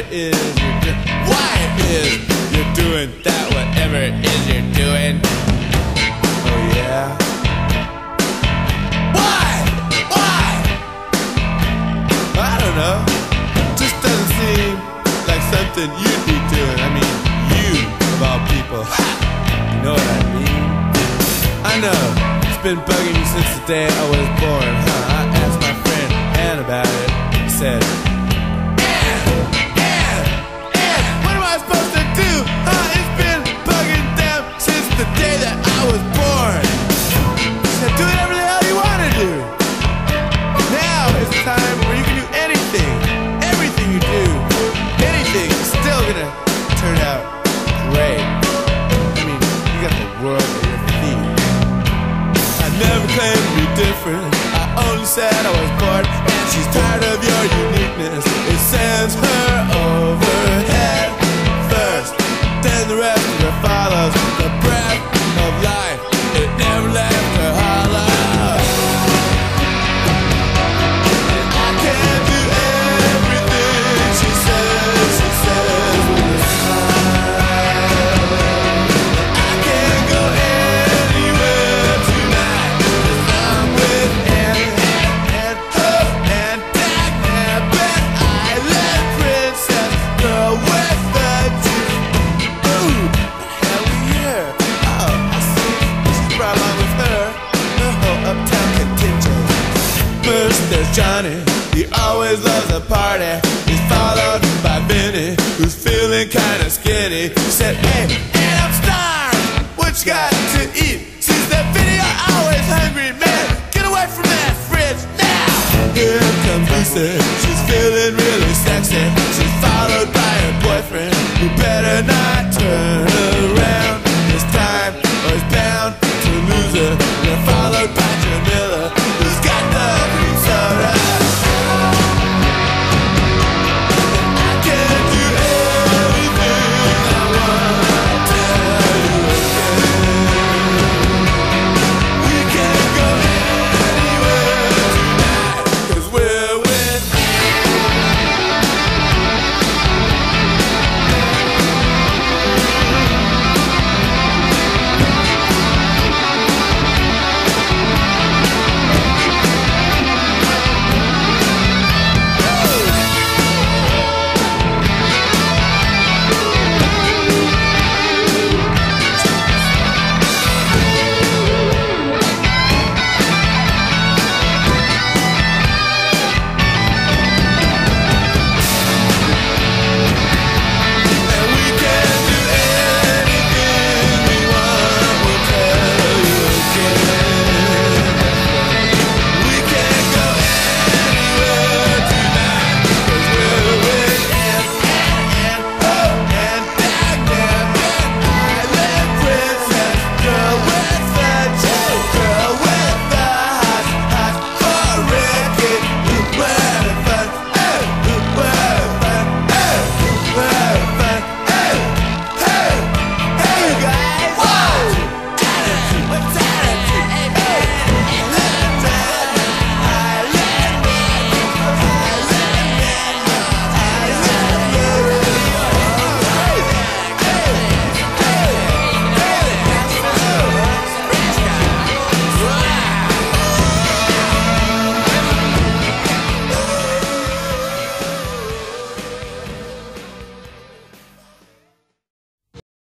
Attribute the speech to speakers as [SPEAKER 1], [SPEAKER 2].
[SPEAKER 1] it is you're why is you're doing that, whatever it is you're doing. Oh yeah. Why? Why? I don't know. Just doesn't seem like something you'd be doing. I mean, you of all people. You know what I mean? I know. It's been bugging you since the day I was born. Huh? I asked my friend Anne about it. He said. and be different. I only said I was bored, and she's tired of your uniqueness. It sends her away. Johnny, he always loves a party. He's followed by Benny, who's feeling kinda skinny. He said, hey, and I'm starved. What you got to eat? Since that video, I always hungry, man. Get away from that fridge now. Here comes Lucy, she's feeling really sexy. She's followed by her boyfriend, you better not turn.